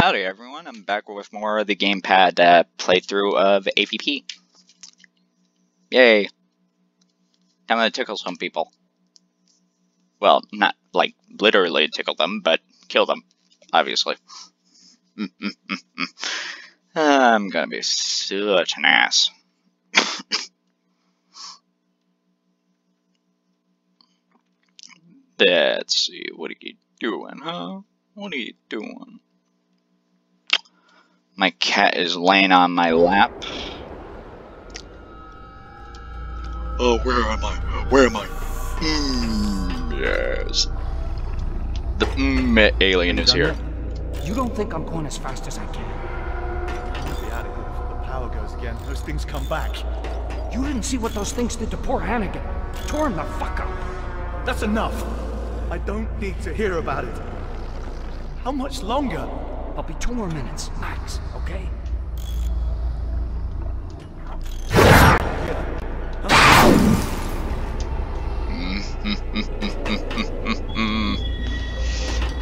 Howdy everyone, I'm back with more of the gamepad uh, playthrough of AVP. Yay! I'm gonna tickle some people. Well, not like literally tickle them, but kill them, obviously. Mm, mm, mm, I'm gonna be such an ass. Let's see, what are you doing, huh? What are you doing? My cat is laying on my lap. Oh, where am I? Where am I? Mm, yes. The mm, alien is here. You don't think I'm going as fast as I can? We'll be out of here before the power goes again. Those things come back. You didn't see what those things did to poor Hannigan. Tore him the fuck up. That's enough. I don't need to hear about it. How much longer? I'll be two more minutes, max, okay?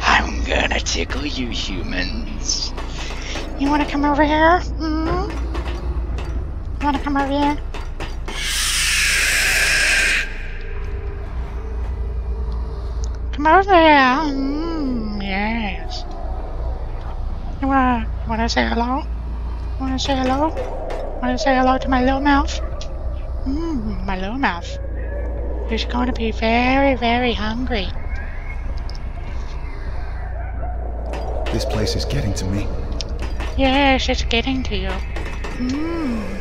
I'm gonna tickle you humans. You wanna come over here? Hmm? You wanna come over here? Come over here. Mm, yes. You wanna, wanna say hello? Wanna say hello? Wanna say hello to my little mouth? Mmm, my little mouth. He's going to be very, very hungry. This place is getting to me. Yes, it's getting to you. Mmm.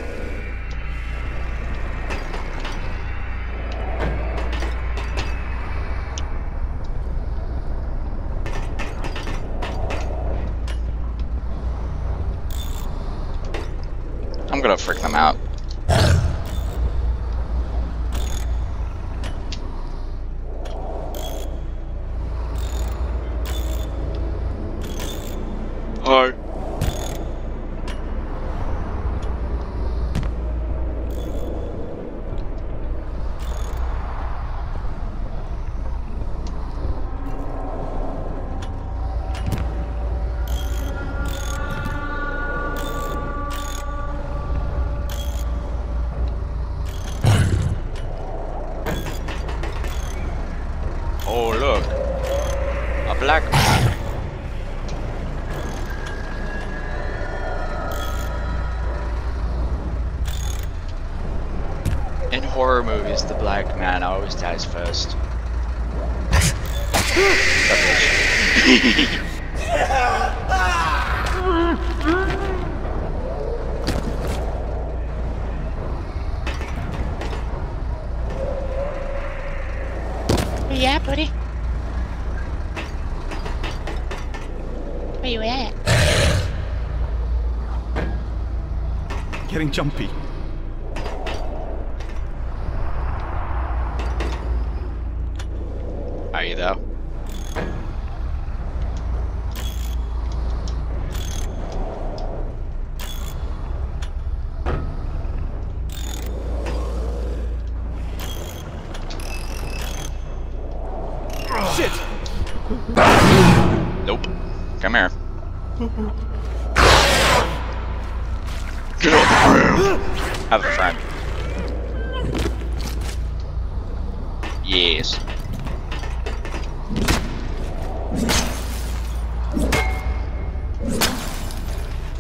I'm gonna freak them out. Hi. Oh look, a black man. In horror movies, the black man always dies first. Yeah, buddy. Where you at? Getting jumpy. Are you though? Shit! Nope. Come here. Get off the ground. Have a friend. Yes.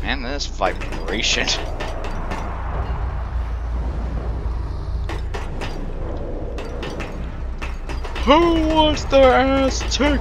Man, this vibration. Who wants their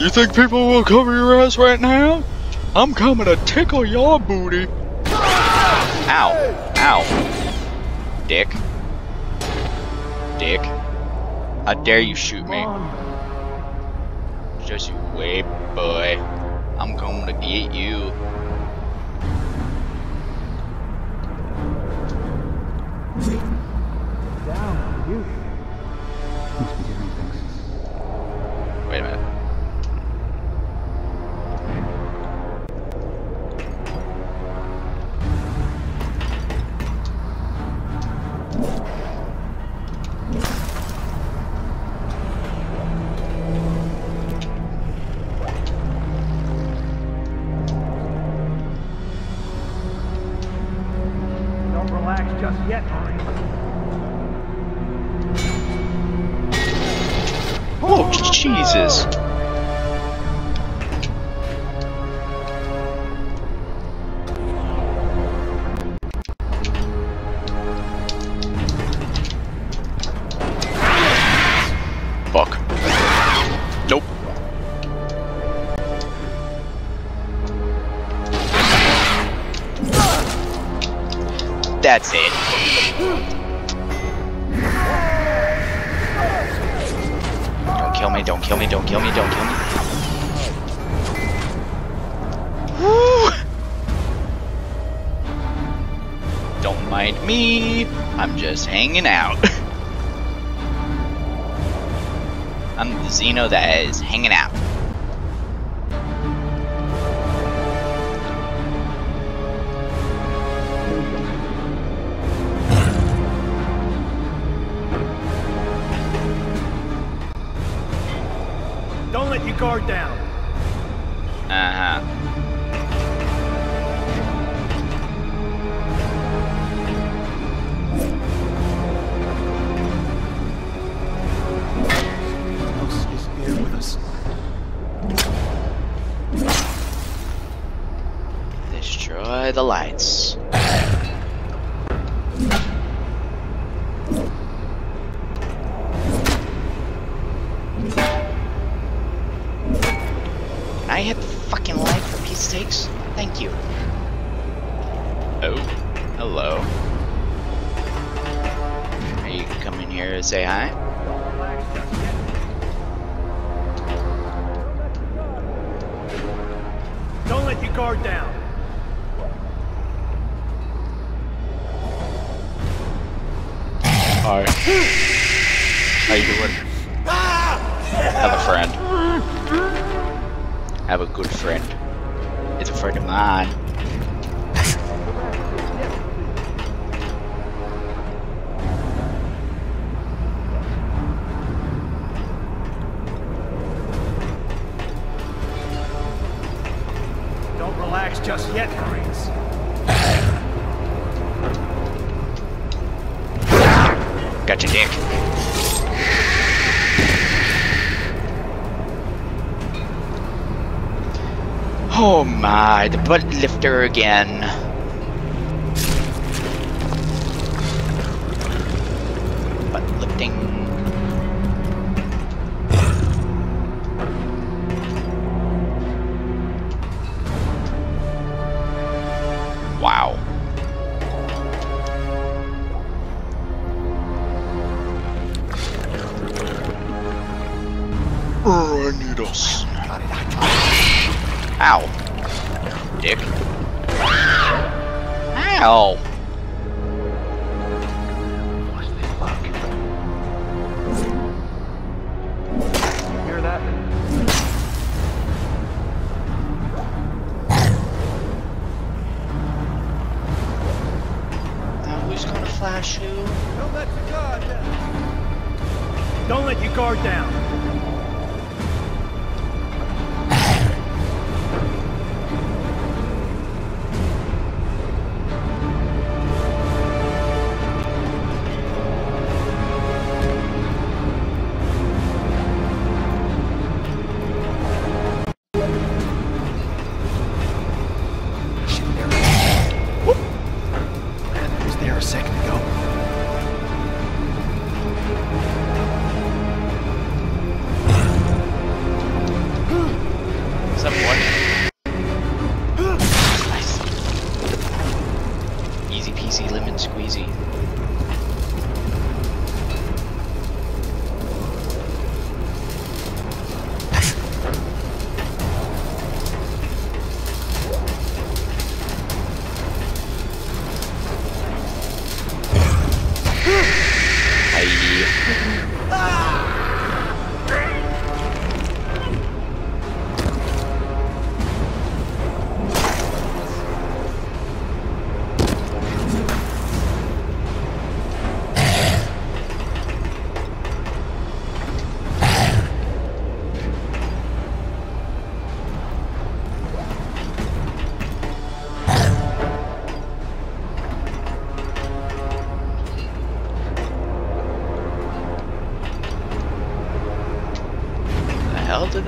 You think people will cover your ass right now? I'm coming to tickle your booty. Ow. Ow. Dick. Dick. How dare you shoot me? Just you wait, boy. I'm going to get you. Hanging out. I'm the Xeno that is hanging out. Let your guard down. Hi. How you doing? Have a friend. Have a good friend. It's a friend of mine. Just yet, Marines. Got your dick. Oh my, the butt lifter again.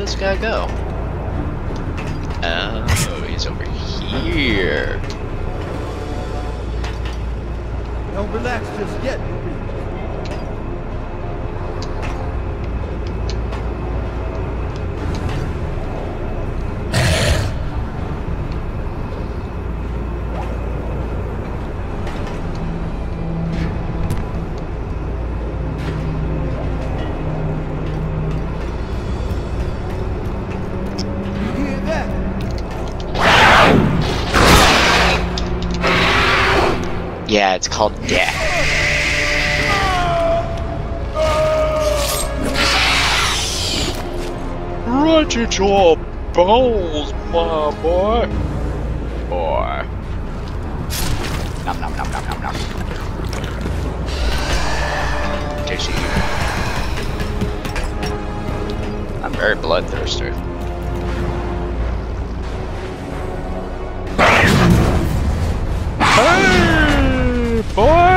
this guy go? Oh, he's over here. Don't relax just yet. Yeah, it's called death. Right at your bowls, my boy. Boy. Nom nom nom nom nom nom. Tasty. I'm very bloodthirsty. Boy!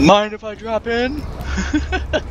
Mind if I drop in?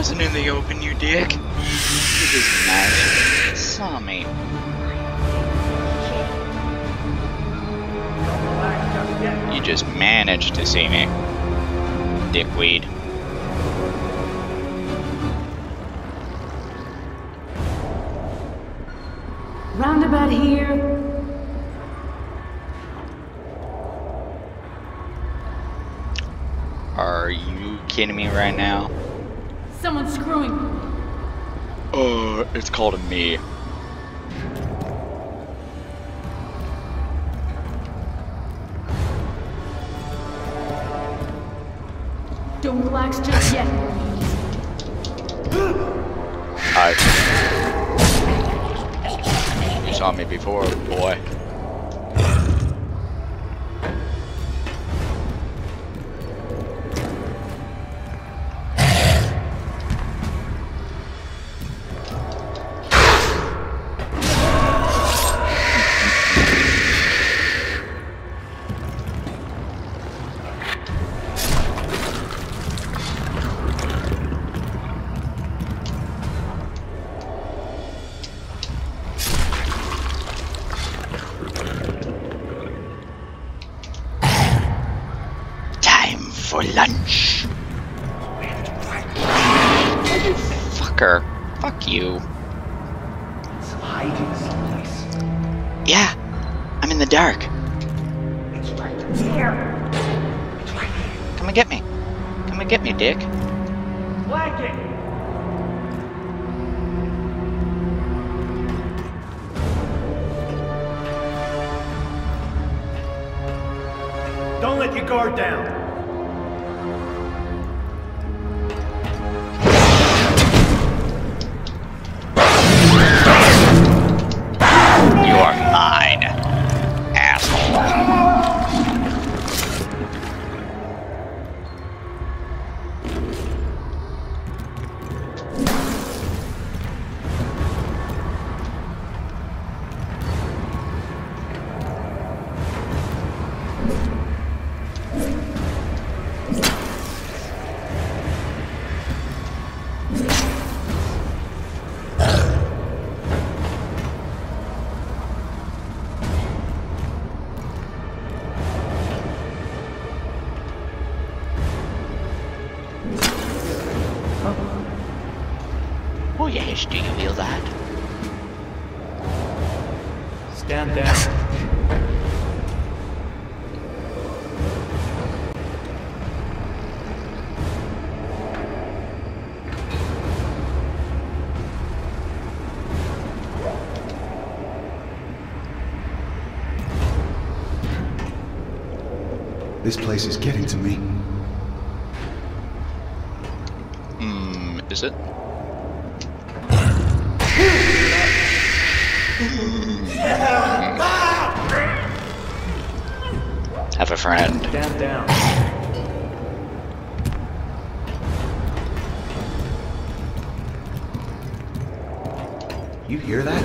wasn't in the open, you dick. You just managed. Saw me. You just managed to see me. Dickweed. Roundabout here. Are you kidding me right now? Someone's screwing me. Uh, it's called a me. Don't relax just yet. Hi. You saw me before, boy. Oh yes, do you feel that? Stand down. This place is getting to me. It? Have a friend. Stand down. You hear that?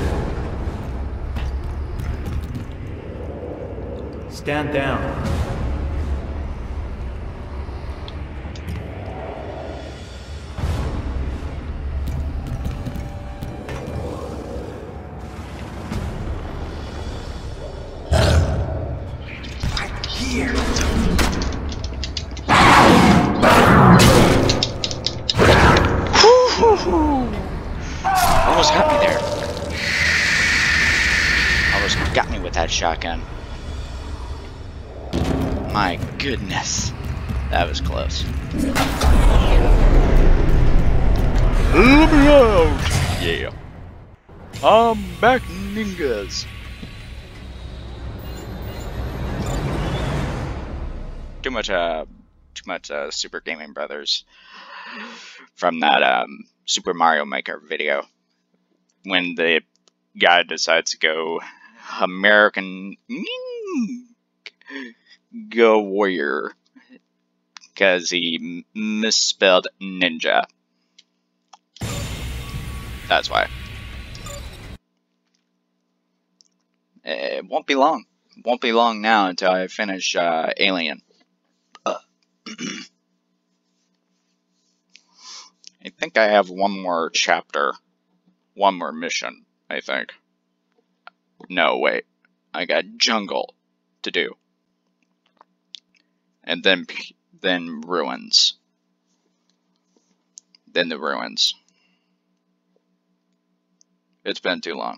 Stand down. Close. Let me out! Yeah. I'm back, ninjas. Too much, uh, too much, uh, Super Gaming Brothers from that, um, Super Mario Maker video. When the guy decides to go American, go warrior, because he misspelled ninja. That's why. It won't be long. won't be long now until I finish uh, Alien. I think I have one more chapter, one more mission. I think. No, wait. I got Jungle to do, and then then Ruins. Then the Ruins. It's been too long.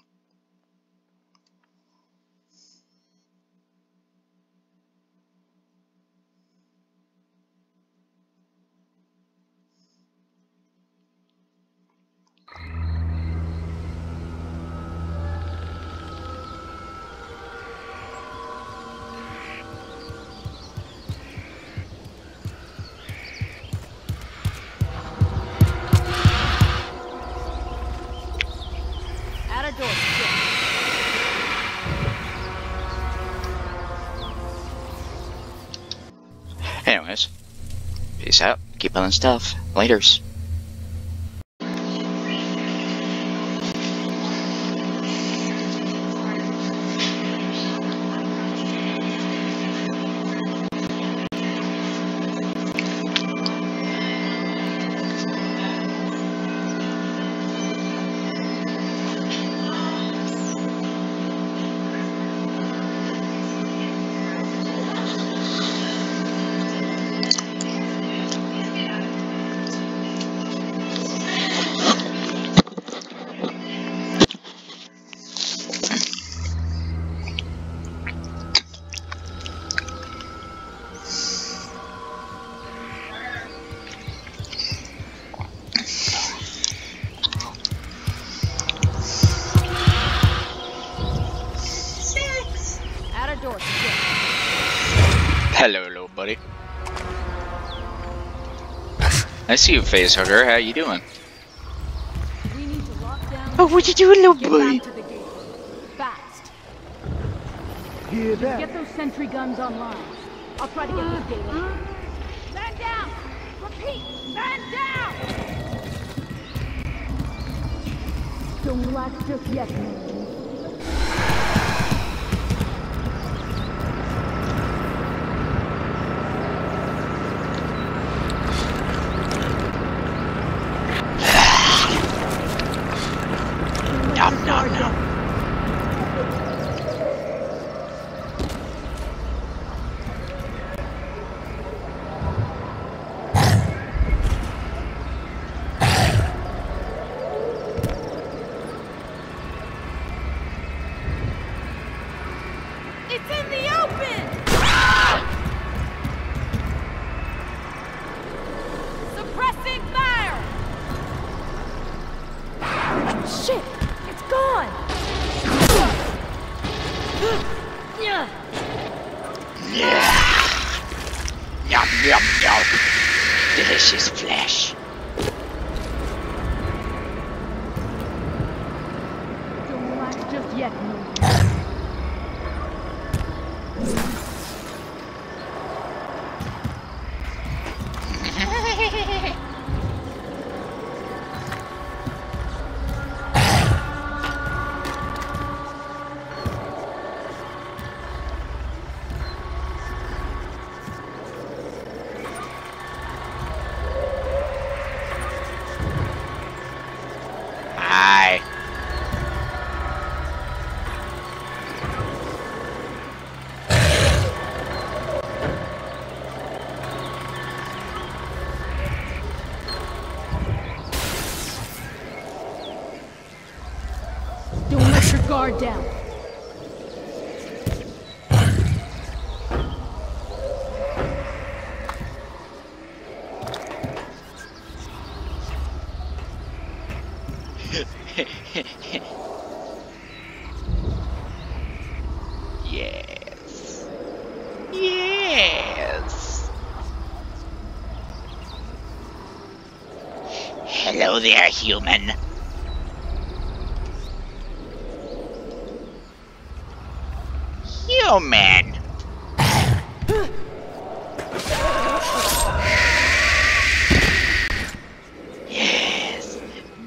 Peace out. Keep on stuff. Laters. I see you, facehugger. How you doing? We need to lock down. Oh, what you doing, little Get boy? the gate. Fast. Hear that? Get those sentry guns online. I'll try to get this gate open. Man down! Repeat! Man down! Don't relax just yet, man. Nom nom nom. It's in the open! Suppressing fire! Shit! It's gone! Yeah. Nom nom nom. Delicious flesh. Don't relax guard down. Yes. Yes. Hello there, human. man. yes,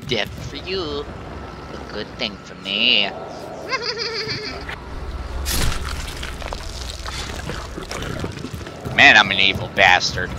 death for you. A good thing for me. man, I'm an evil bastard.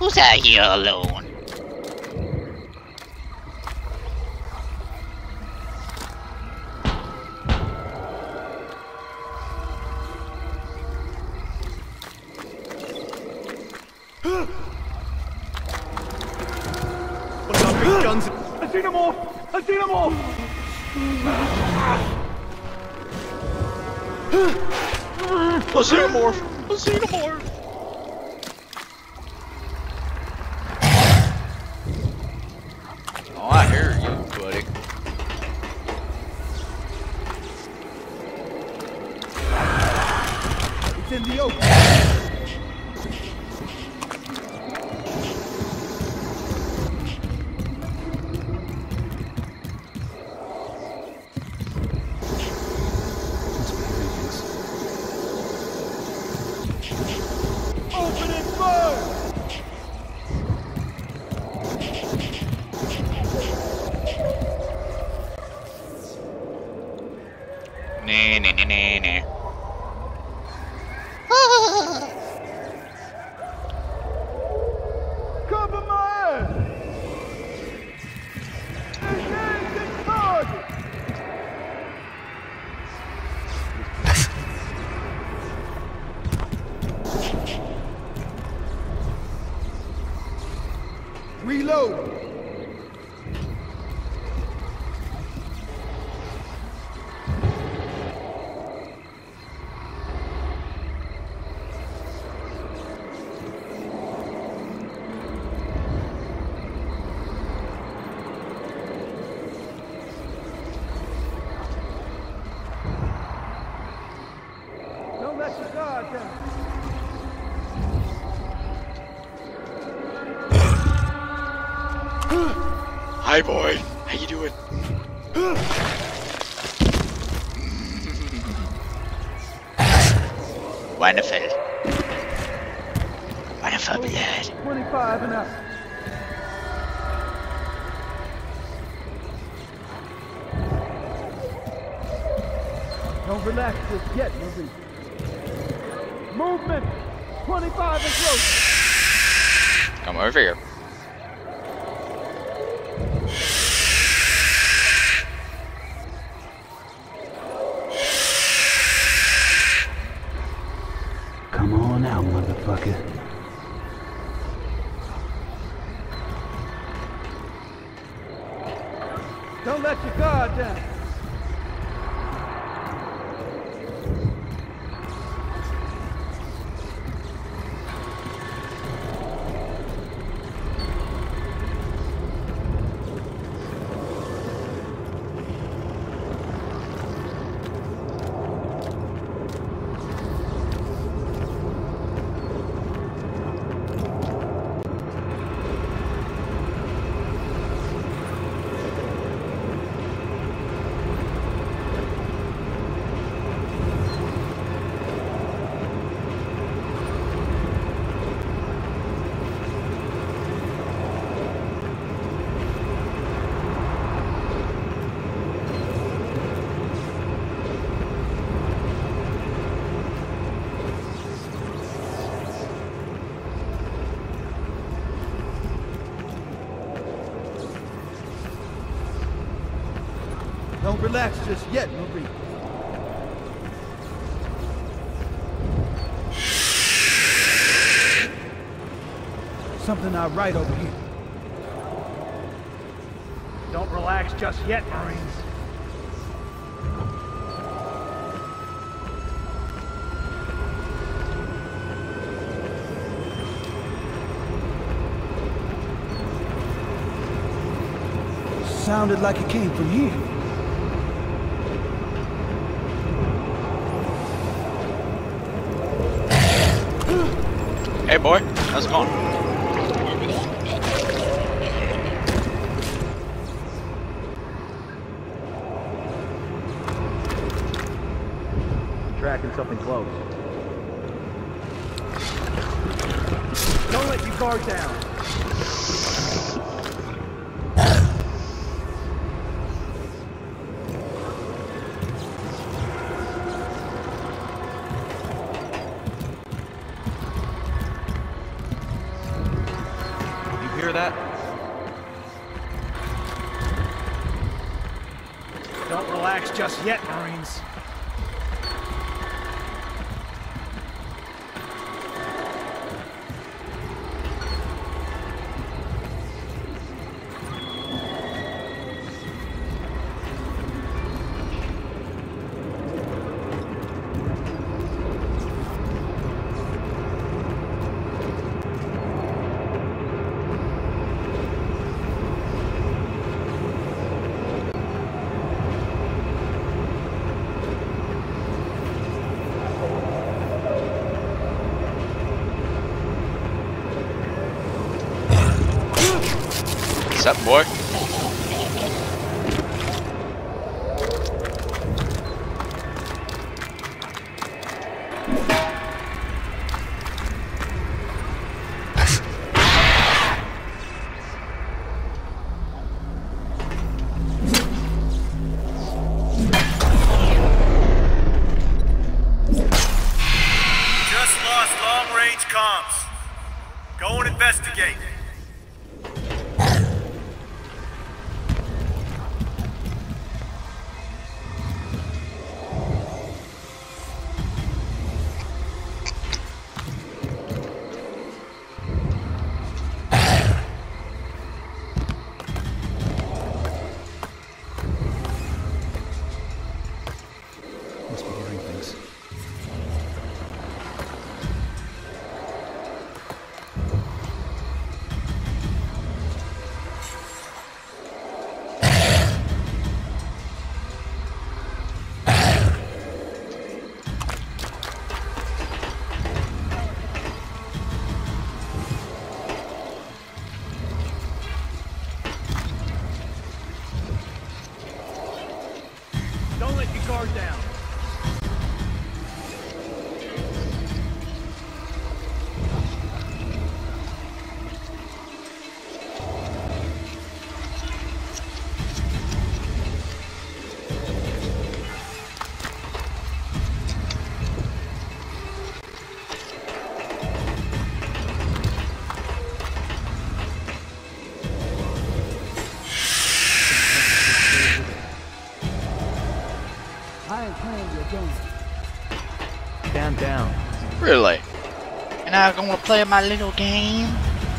Who's out here alone? Schweinefell. motherfucker. Don't let your guard down. Relax just yet, Marie. Something not right over here. Don't relax just yet, Marines. Sounded like it came from here. Hey boy, how's it going? Tracking something close. Don't let your guard down. You hear that? Don't relax just yet, Marines. What's up, boy? Really? And I'm gonna play my little game.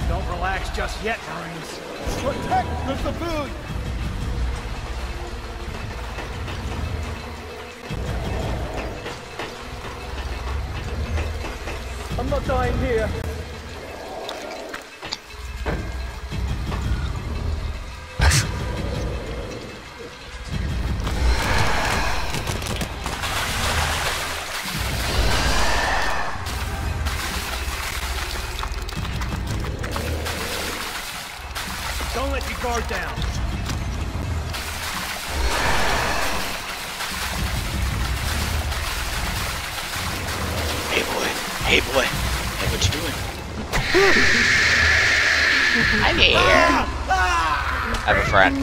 Don't relax just yet, Marines. Protect the civilians! I'm not dying here. Don't let your guard down. Hey boy. Hey boy. Hey, what you doing? I'm here. Ah! Ah! I have a friend.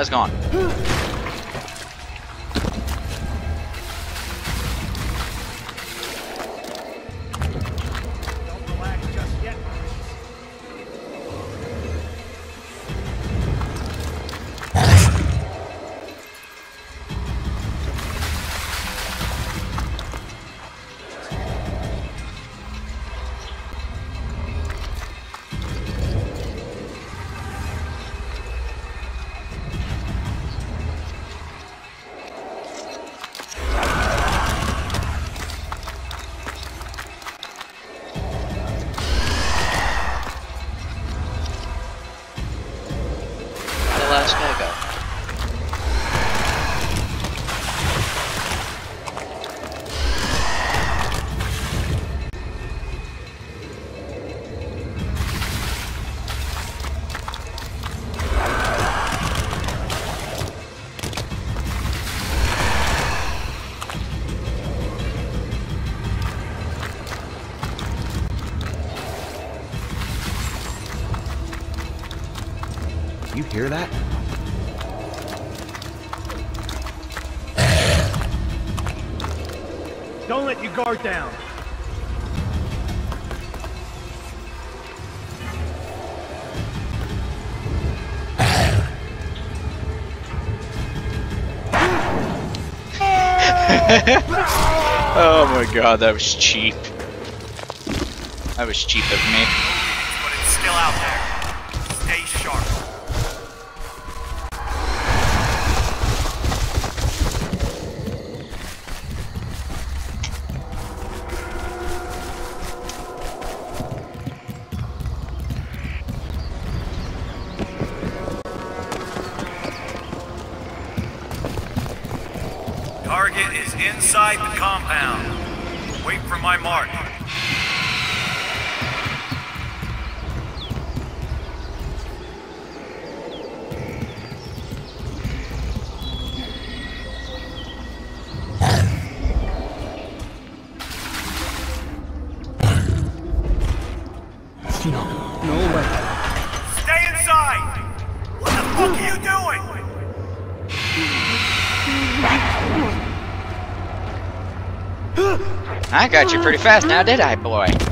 That's gone. it down. oh my god, that was cheap. That was cheap of me. Target is inside the compound. Wait for my mark. I got you pretty fast now, did I, boy?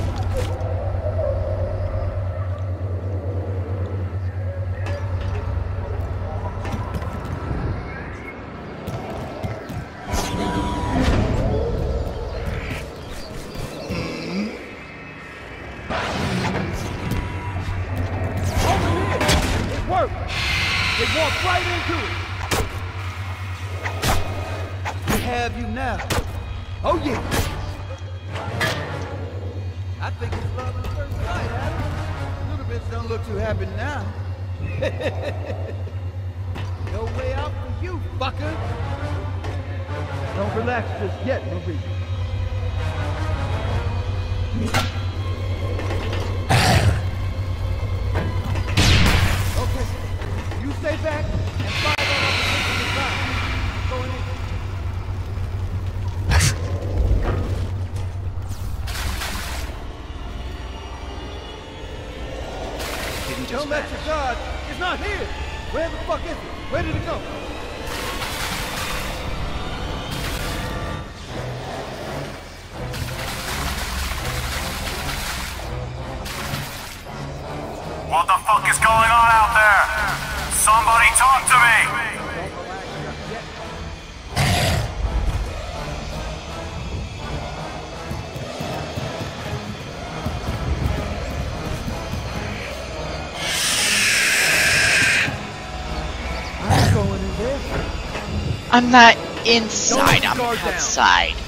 I'm not inside, I'm outside. Down.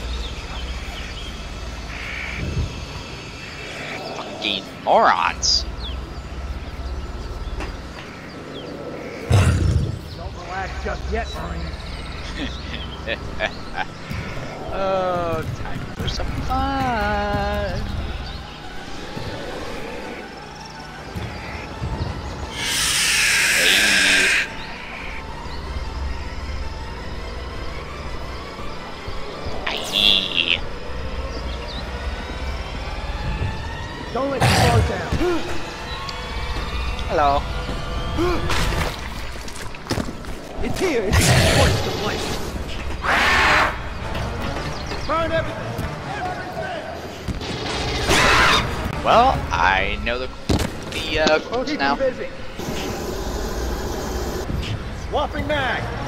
Fucking morons. Don't relax just yet, Marine. hello. it's here. It's the place? Burn everything. everything. Well, I know the the uh, quotes now. Busy. Swapping mag.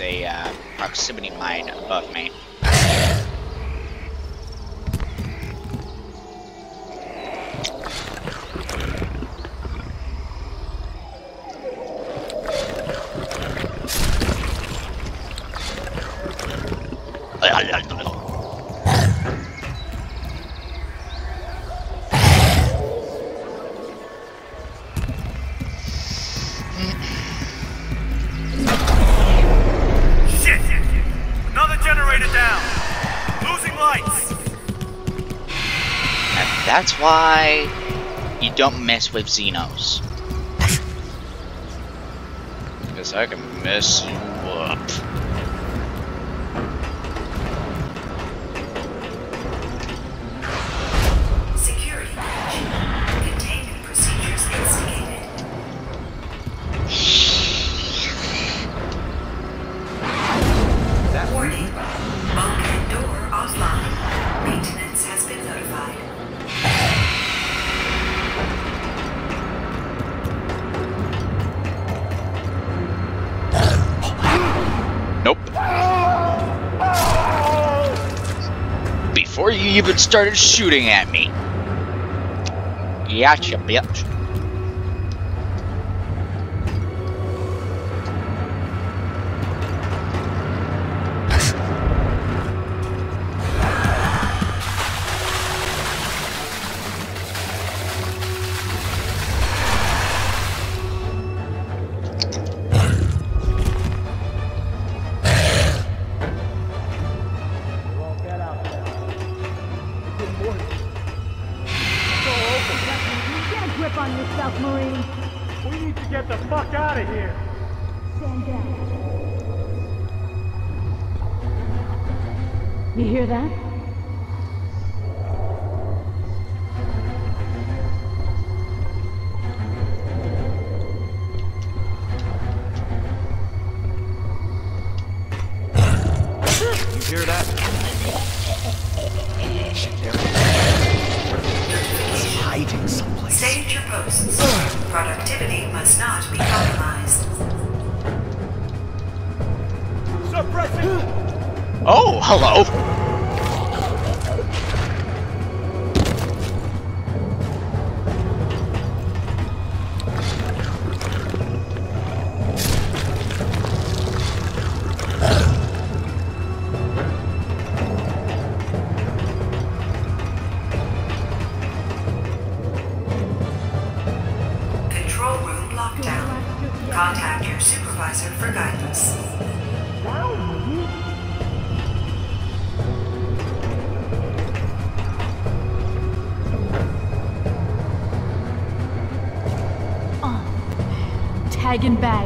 a uh, proximity mine above me. That's why you don't mess with Xenos. Because I can mess you Even started shooting at me. Gotcha, bitch. Tag and bag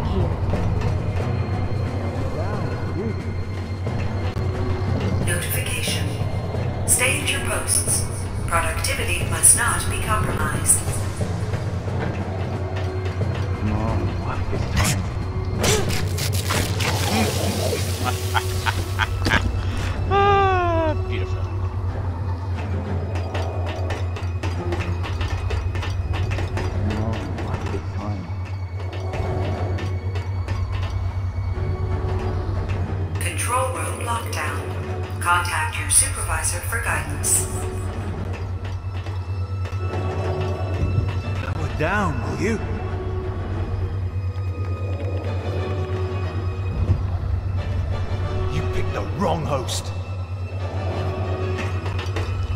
supervisor for guidance. Power down, will you? You picked the wrong host.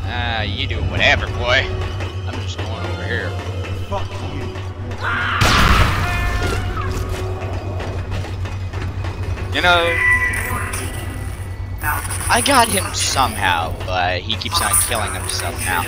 Ah, you do whatever, boy. I'm just going over here. Fuck you. You know, Quarantine. Falcon. I got him somehow, but he keeps on killing himself now.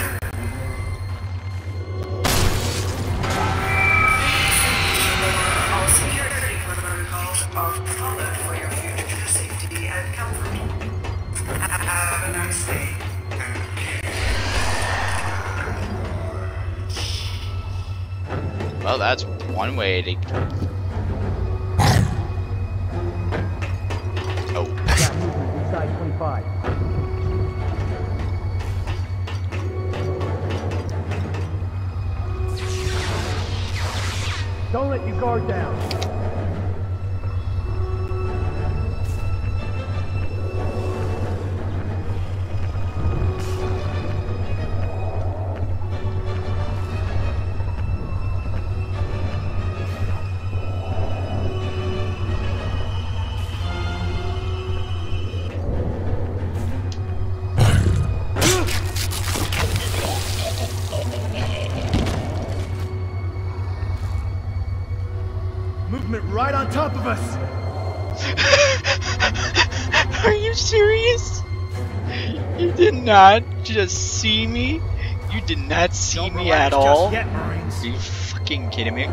Well, that's one way to. Just see me? You did not see Don't me at all? Yet. Are you fucking kidding me?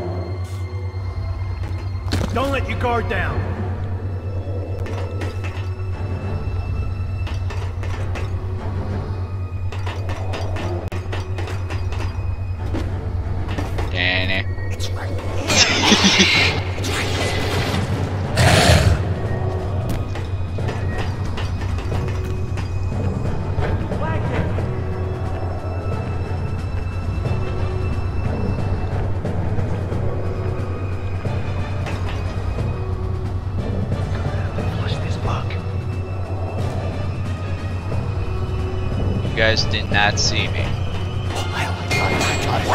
Don't let your guard down. Not see me.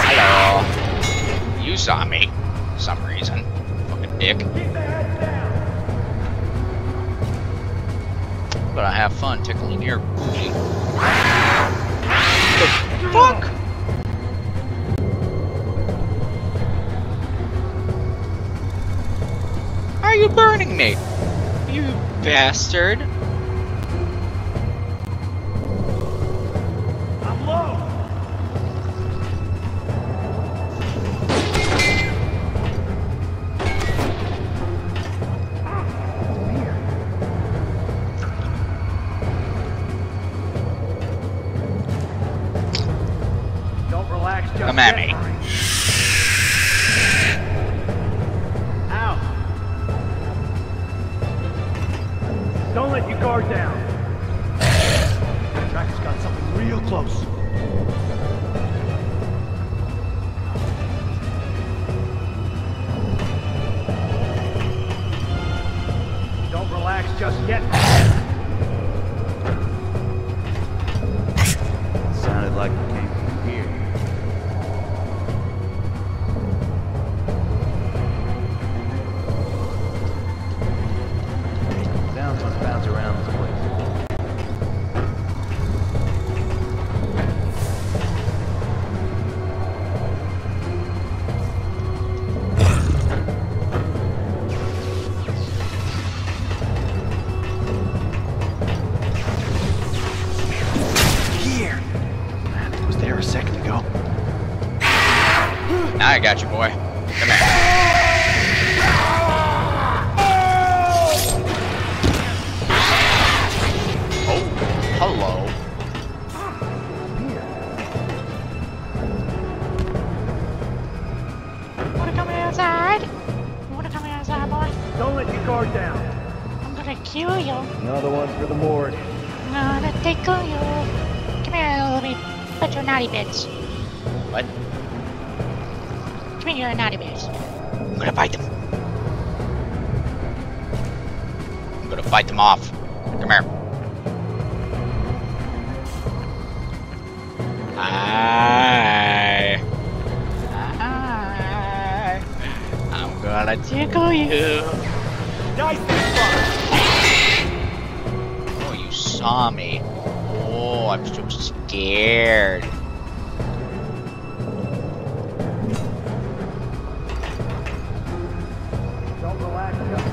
Hello. You saw me. For some reason. Fucking dick. But I have fun tickling your booty. The fuck? Are you burning me? You bastard.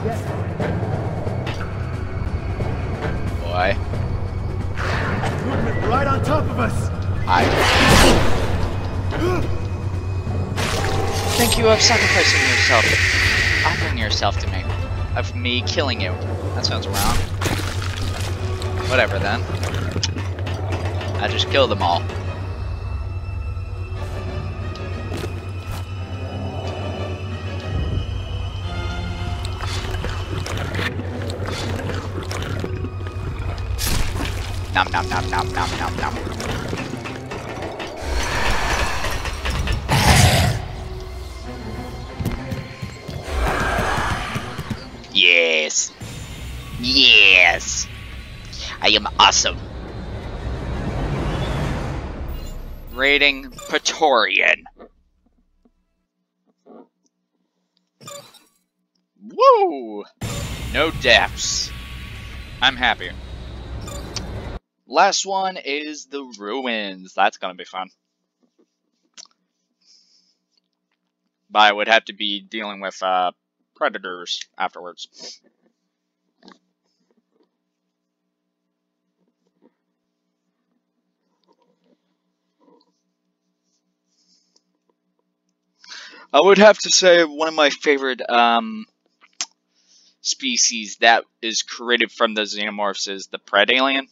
Boy, Movement right on top of us. I. Thank you of sacrificing yourself, offering yourself to me, of me killing you. That sounds wrong. Whatever then. I just killed them all. Nom nom nom nom nom nom nom. Yes. Yes. I am awesome. Rating Praetorian. Woo! No deaths. I'm happy. Last one is the ruins. That's gonna be fun. But I would have to be dealing with uh, predators afterwards. I would have to say one of my favorite um, species that is created from the xenomorphs is the Predalien.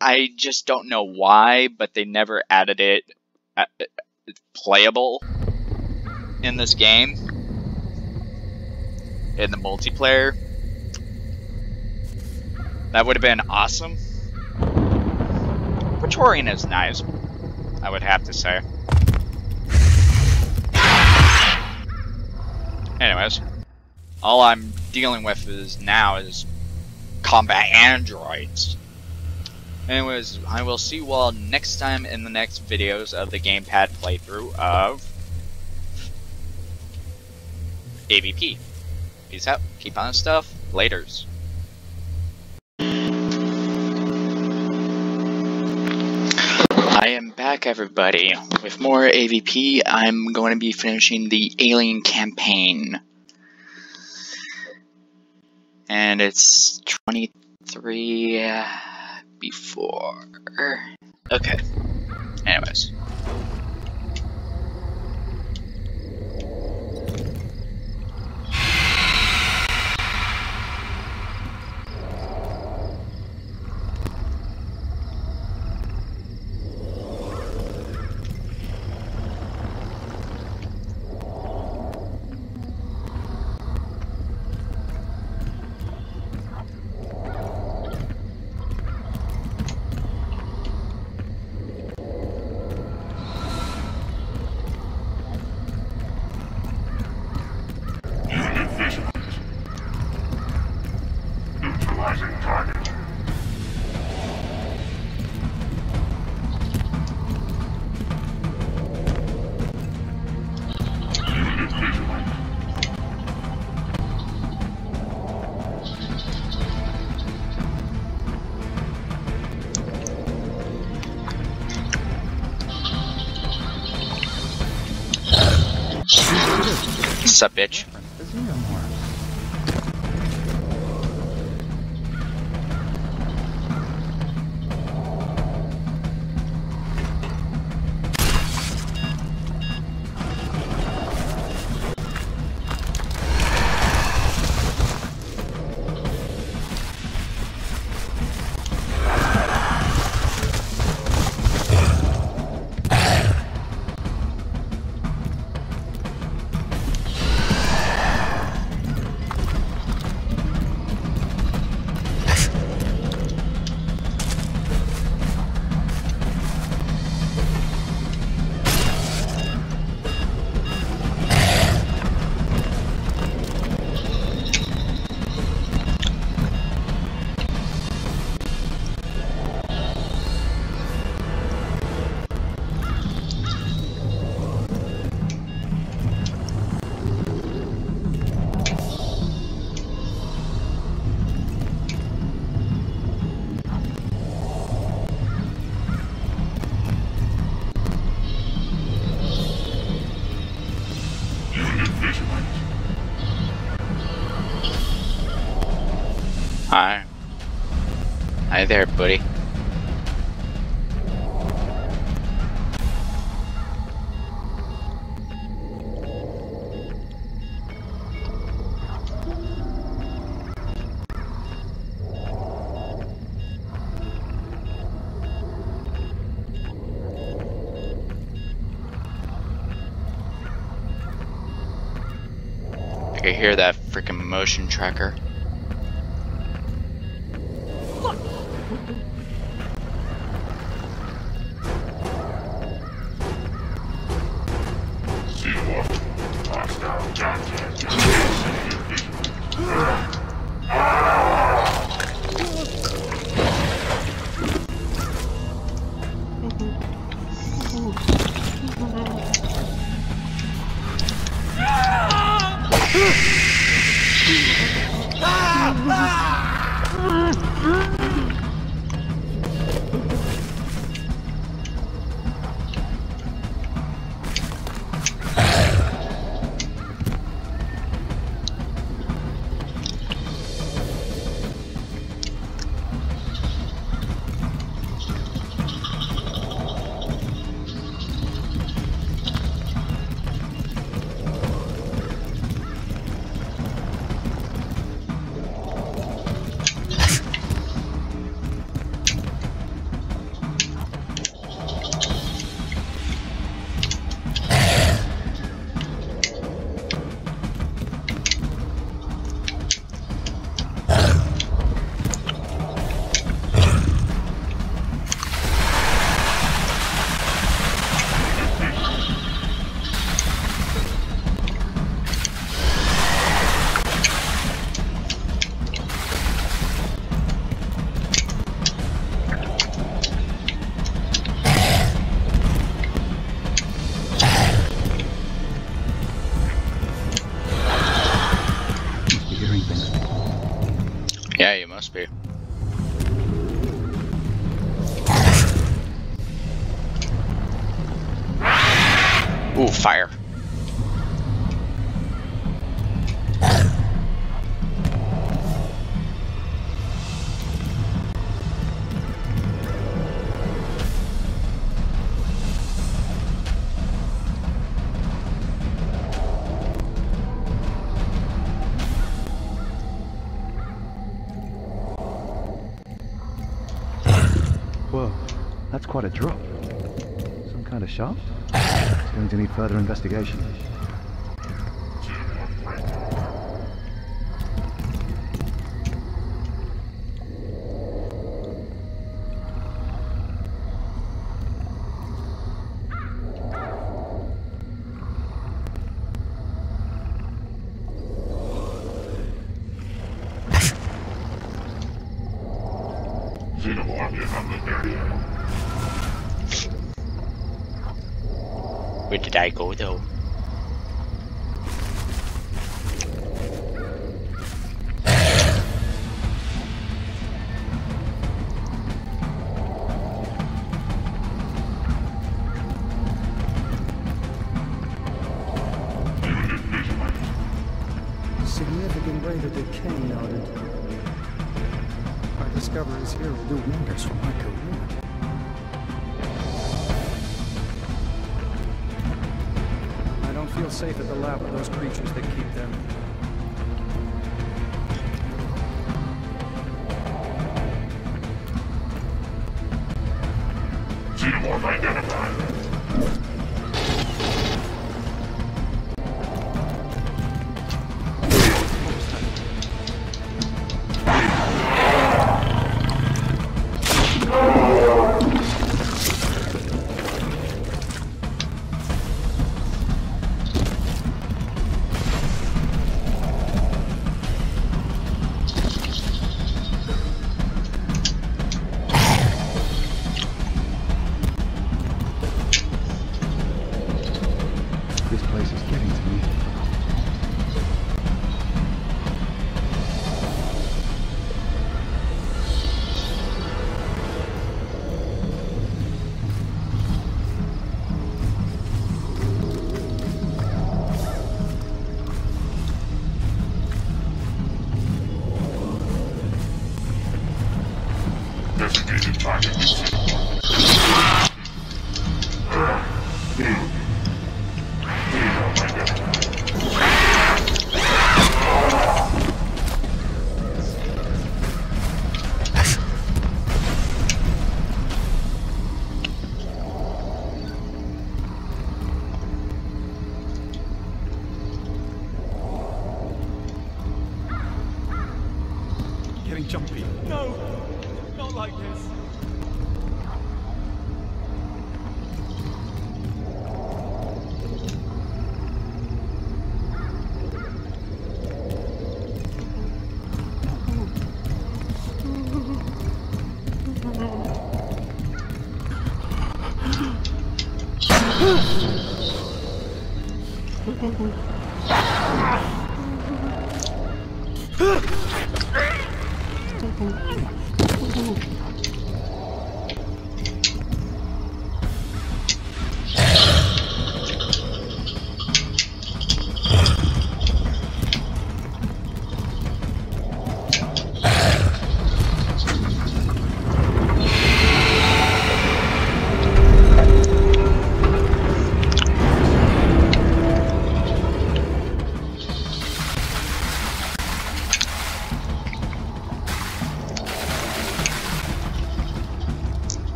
I just don't know why, but they never added it uh, playable in this game in the multiplayer. That would have been awesome. Praetorian is nice, I would have to say. Anyways, all I'm dealing with is now is combat androids. Anyways, I will see you all next time in the next videos of the gamepad playthrough of AVP. Peace out. Keep on stuff. Laters. I am back, everybody, with more AVP. I'm going to be finishing the Alien campaign. And it's 23 uh, before. Okay. Anyways. Sup, bitch? Hi there, buddy. I hear that freaking motion tracker. Quite a drop. Some kind of shaft? It's going to need further investigation. Where did I go though? Do wonders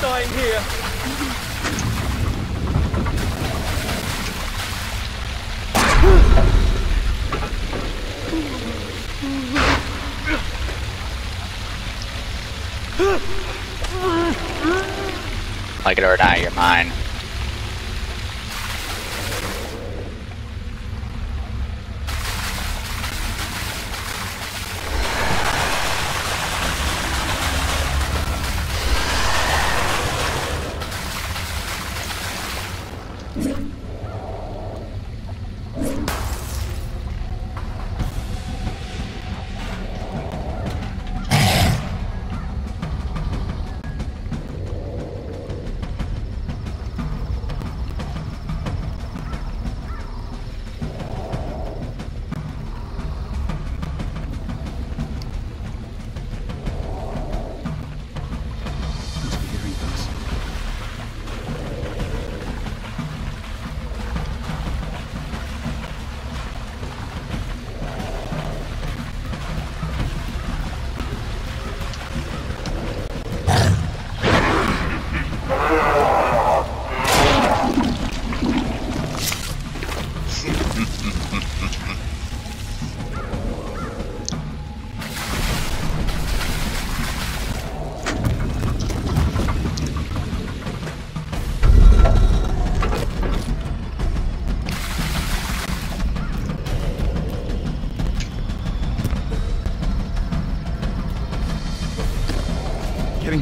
dying here. Like it or not, you're mine.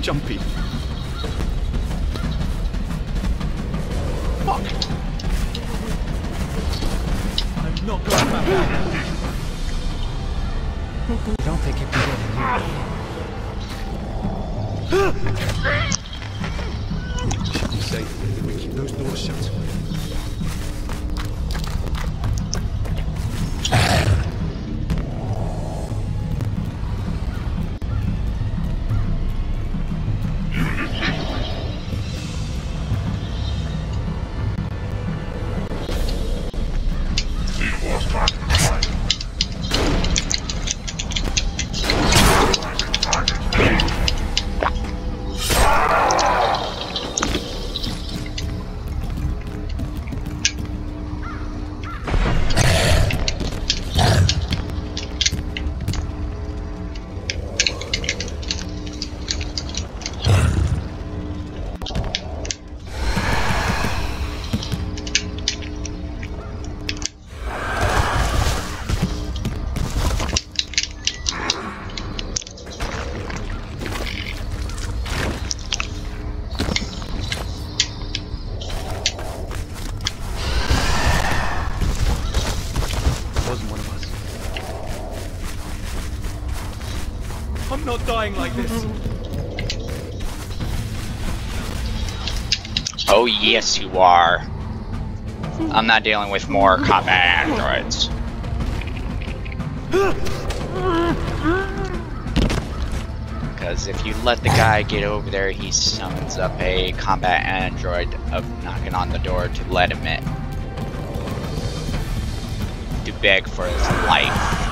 Jumpy. Not dying like this. Oh, yes, you are. I'm not dealing with more combat androids. Because if you let the guy get over there, he summons up a combat android of knocking on the door to let him in. To beg for his life.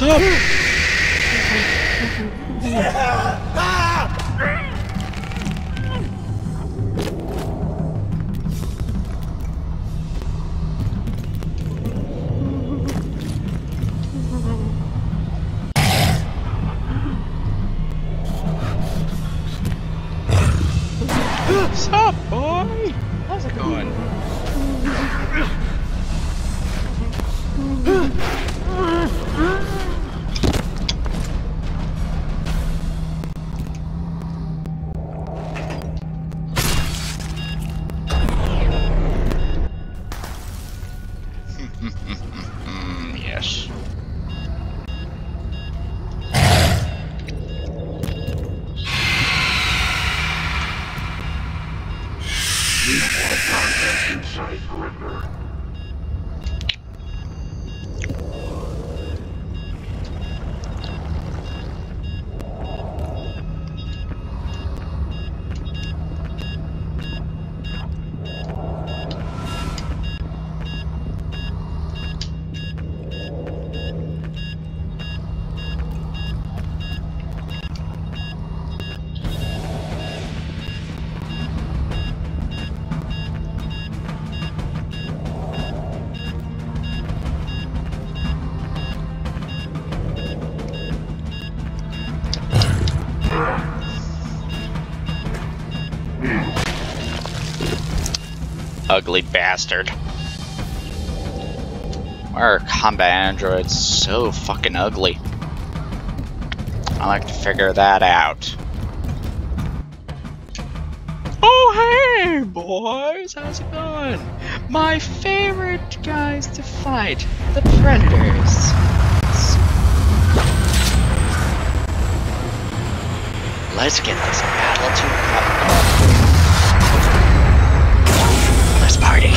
Sup, Ugly bastard. Why are combat androids so fucking ugly? I like to figure that out. Oh hey boys, how's it going? My favorite guys to fight, the Predators. Let's get this battle to party.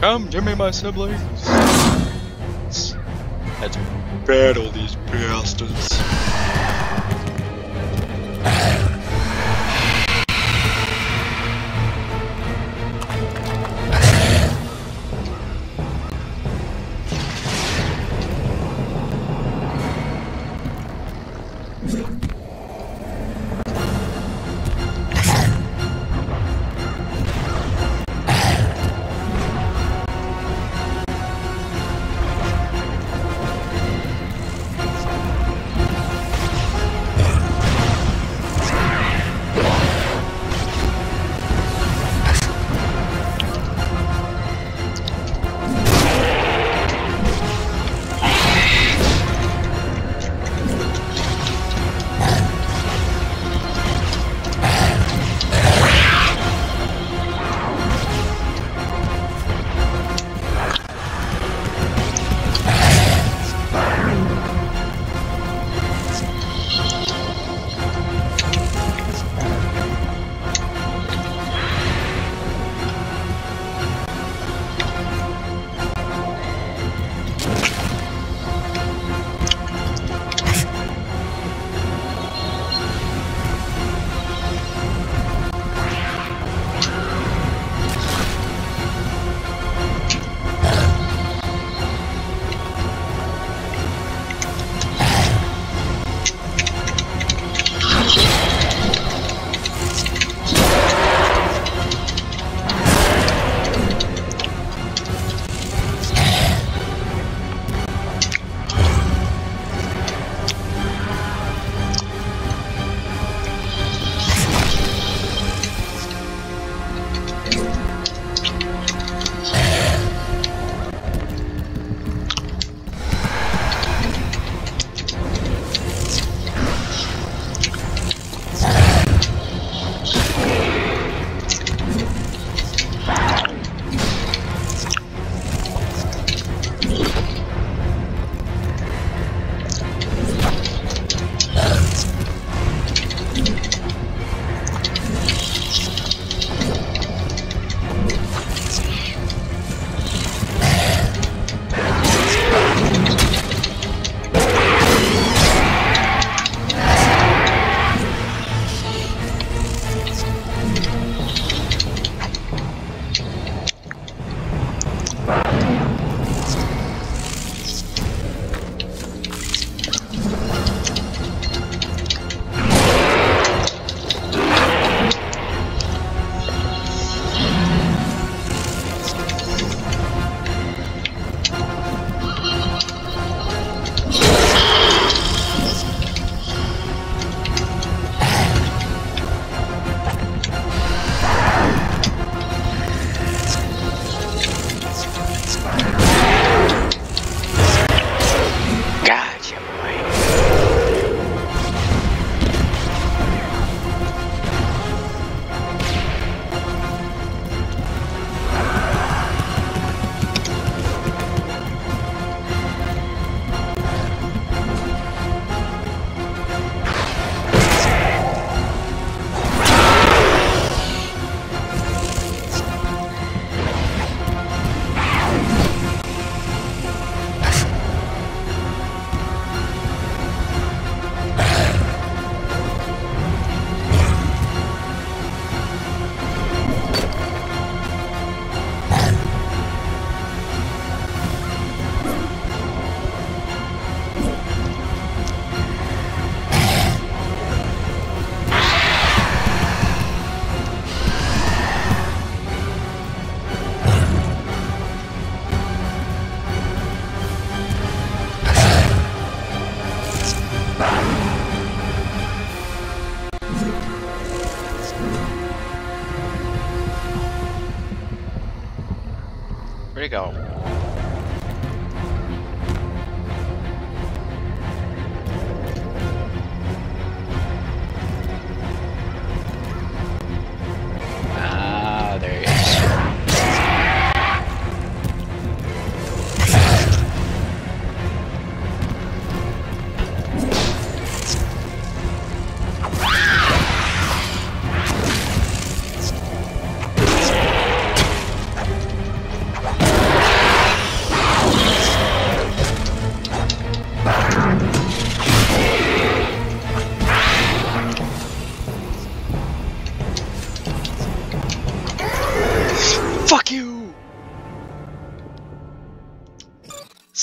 Come, me my siblings. Let's battle these bastards.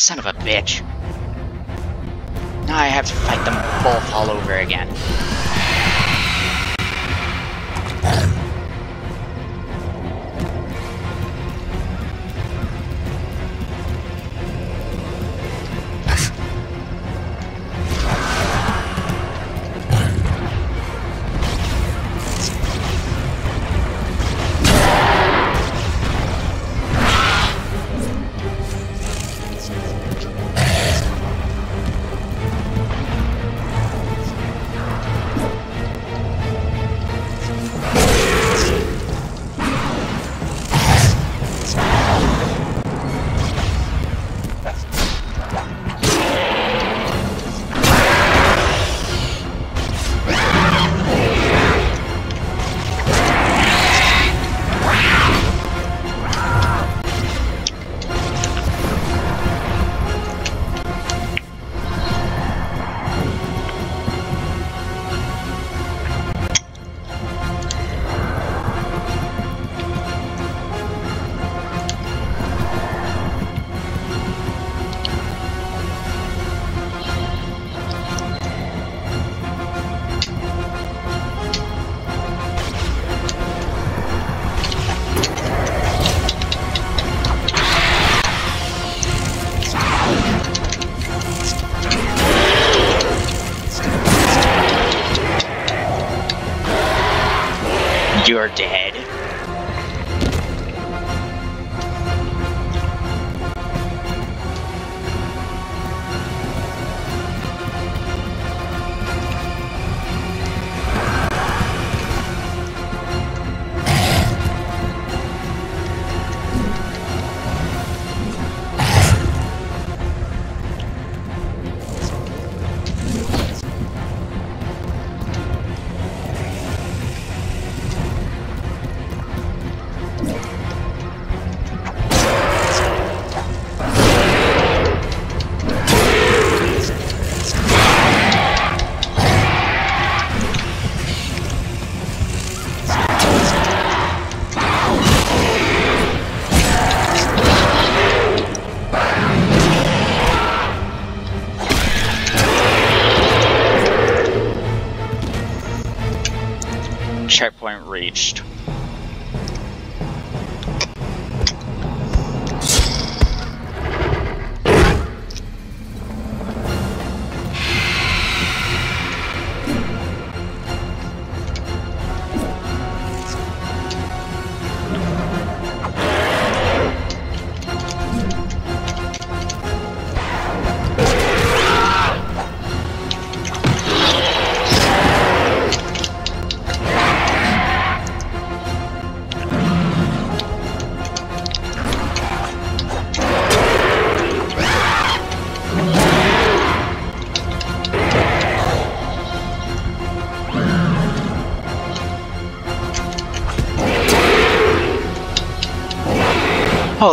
Son of a bitch. Now I have to fight them both all over again.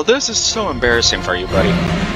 Oh, this is so embarrassing for you, buddy.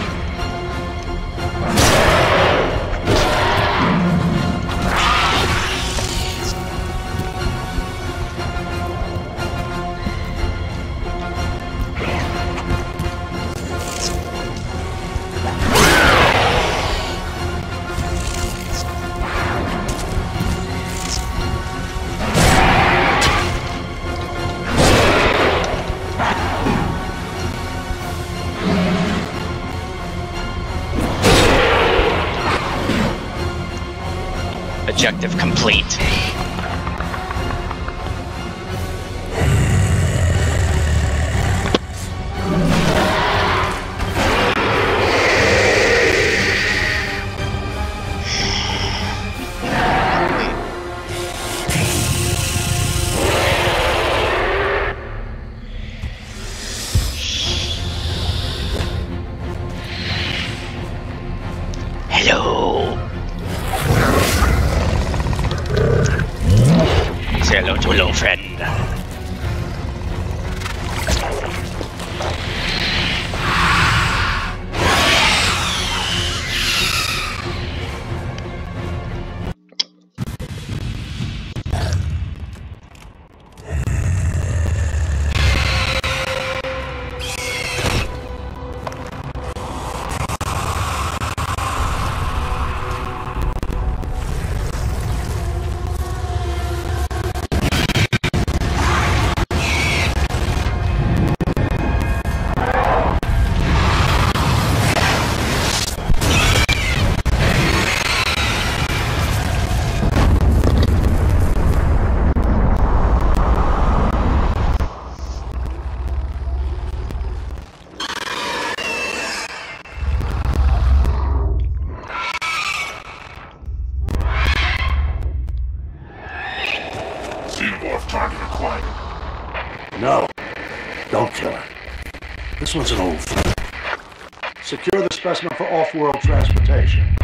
Off-world transportation.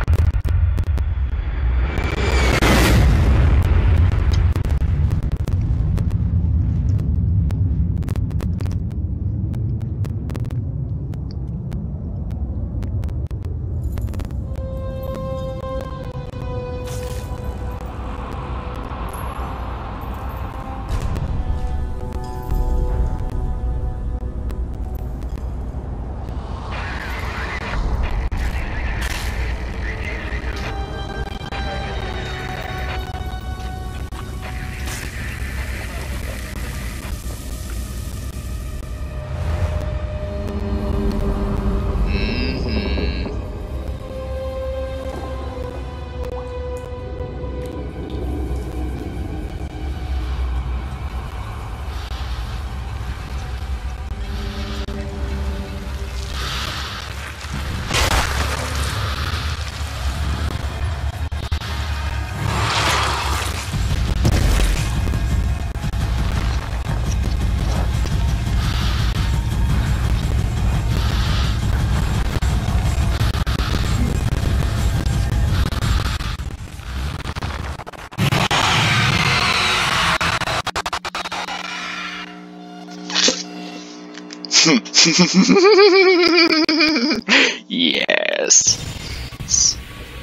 Yes.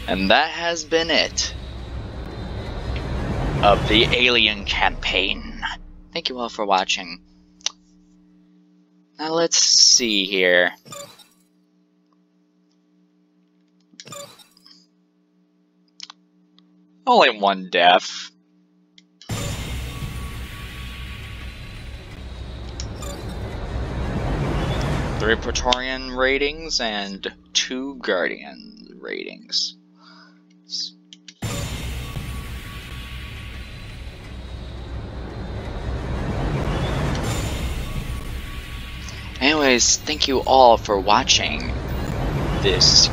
And that has been it of the Alien campaign. Thank you all for watching. Now let's see here. Only one death. Three Praetorian ratings and two Guardian ratings. Anyways, thank you all for watching this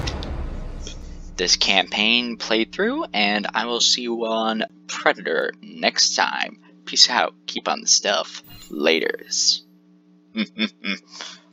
this campaign playthrough, and I will see you on Predator next time. Peace out. Keep on the stuff. Laters.